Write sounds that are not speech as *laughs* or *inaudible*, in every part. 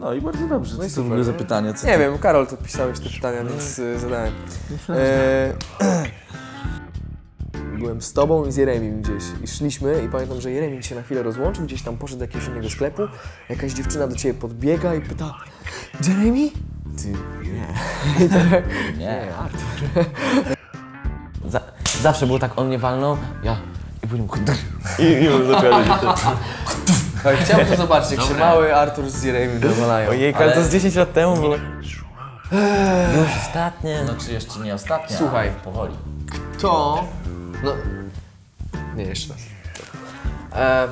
No i bardzo dobrze. No i Co to w super. Co Nie ty- wiem, Karol, to pisałeś te pytania, więc y, zadałem. E, byłem z tobą i z Jeremim gdzieś i szliśmy i pamiętam, że Jeremi się na chwilę rozłączył, gdzieś tam poszedł do jakiegoś innego sklepu, jakaś dziewczyna do ciebie podbiega i pyta Jeremy? Ty, nie. I tak, Nie, Za, zawsze było tak, on mnie walnął, ja... I później I, i już zaczęli tak, chciałbym to *laughs* zobaczyć, jak się mały Artur z Jeremim dowalają. Ojej, ale to z 10 lat temu było... Już ostatnie. No czy jeszcze nie ostatnia? Słuchaj. ale Powoli. To... No... Nie, jeszcze raz. E,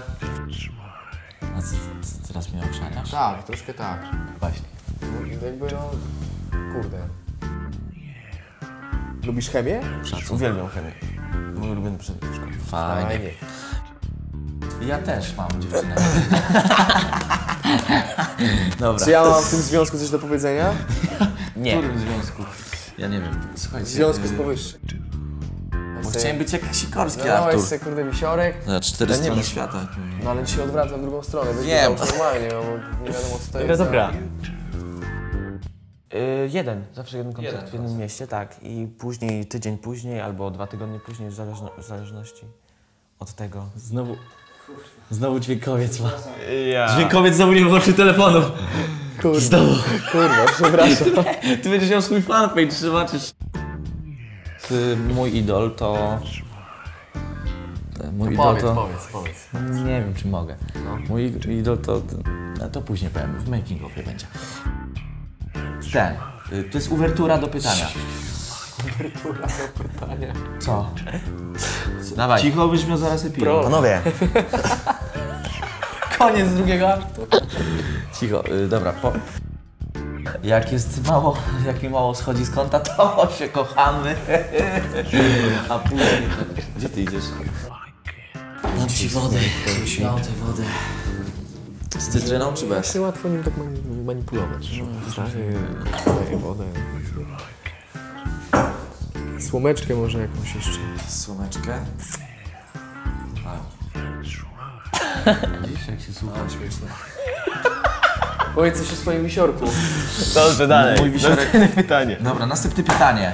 A co, co teraz mnie okrzaniasz? tak, troszkę tak. Właśnie. No, jakby no... Kurde. Lubisz chemię? Uwielbiam chemię. Mój ulubiony przedmiot szkole. Fajnie. Ja też mam dziewczynę. *laughs* Dobra. Czy ja mam w tym związku coś do powiedzenia? *laughs* W Nie. którym związku? Ja nie wiem. W Słuchajcie. związku z y, powyższym. Bo chciałem być jak Sikorski, No, Artur. weź sobie kurde wisiorek, Za cztery Ja nie strony świata. no ale ci się odwraca w drugą stronę. Wiem. normalnie, no, bo nie wiadomo co to jest. Dobra, za- dobra. Y, jeden, zawsze jeden koncert Jeden w jednym mieście, tak. I później, tydzień później albo dwa tygodnie później, w, zależno, w zależności od tego. Znowu... Znowu dźwiękowiec ma. Ja. Dźwiękowiec znowu nie wyłączył telefonu. Kurde, Znowu. kurwa, przepraszam. *laughs* Ty będziesz miał swój fanpage, zobaczysz. Y, Mój idol to... Mój idol Powiedz, to... powiedz, powiedz. Nie wiem, czy mogę. Mój idol to... to- No to później powiem, w making ofie będzie. Ten. y, To jest uwertura do pytania. Uwertura do pytania. Co? Dawaj. Cicho byś miał zaraz epilog. Panowie, *laughs* Koniec drugiego aktu. Cicho, y, dobra, po... Jak jest mało, jak mi mało schodzi z kąta, to się kochamy. *laughs* A później... Gdzie ty idziesz? Dam ci wodę. Dam ci wodę. Z cytryną czy bez? Łatwo nim tak mani- manipulować. No, wodę. Słomeczkę może jakąś jeszcze. Słomeczkę. Widzisz, jak się słucha? Śmieszne. Powiedz coś o swoim wisiorku. dobrze dalej. Mój wisiorek. Następne pytanie. Dobra, następne pytanie.